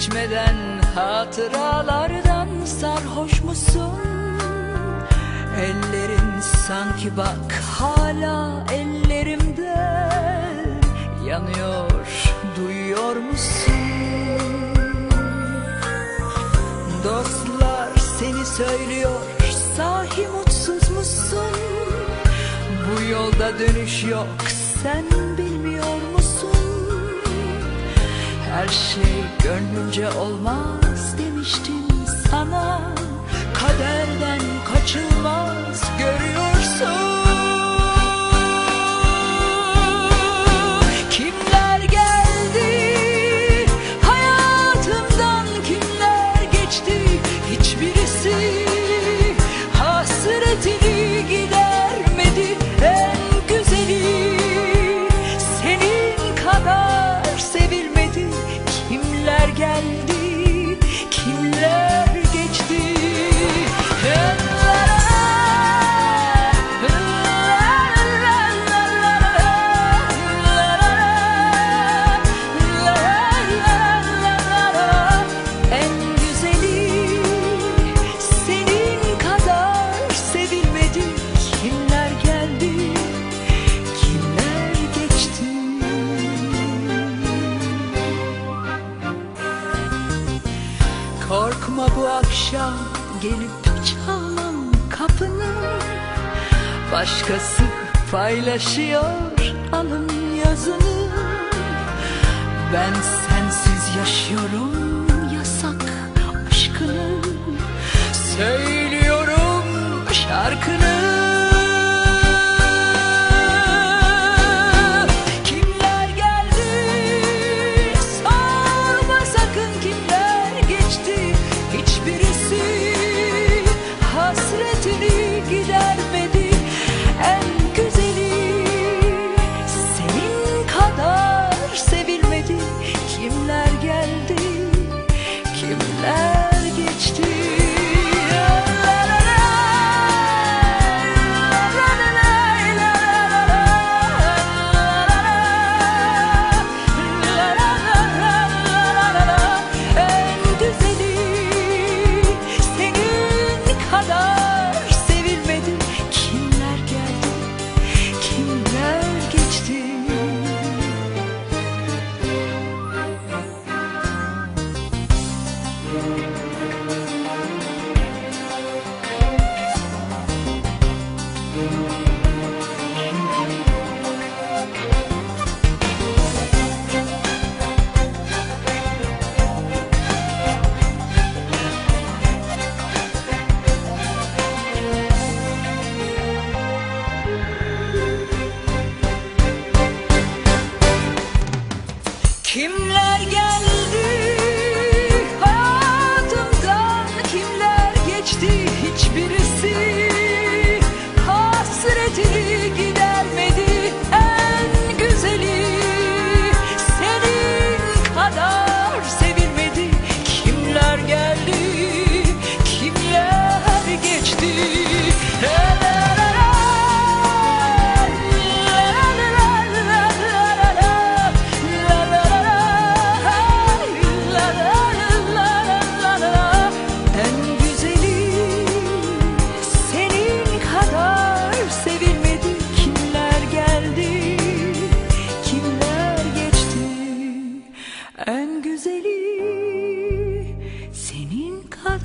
İçmeden hatıralardan sarhoş musun? Ellerin sanki bak hala ellerimde yanıyor duyuyor musun? Dostlar seni söylüyor sahi mutsuz musun? Bu yolda dönüş yok sen bilmiyor musun? Her şey gönlünce olmaz demiştim sana. Kaderden kaçılmaz görüyorsun Korkma bu akşam gelip çalmam kapını. Başkası paylaşıyor alın yazını. Ben sensiz yaşıyorum yasak aşkını. Söylüyorum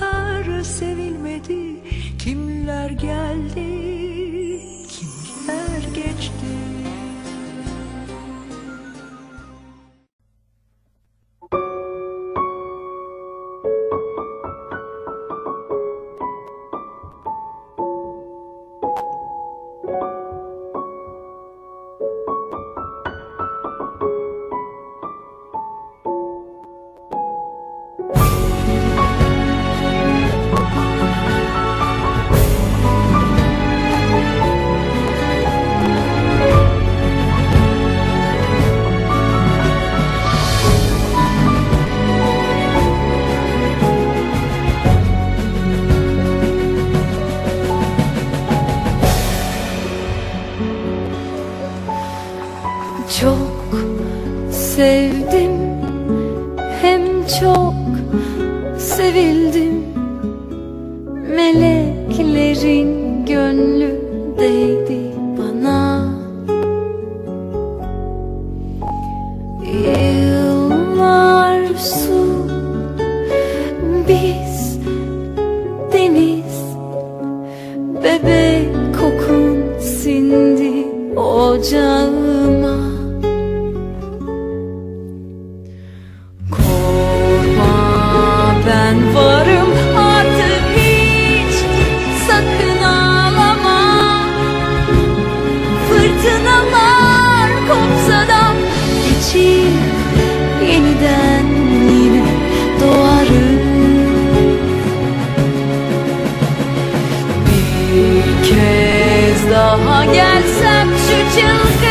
kadar sevilmedi. Kimler geldi kimler geçti Meleklerin gönlü kochania, zaprzecięga.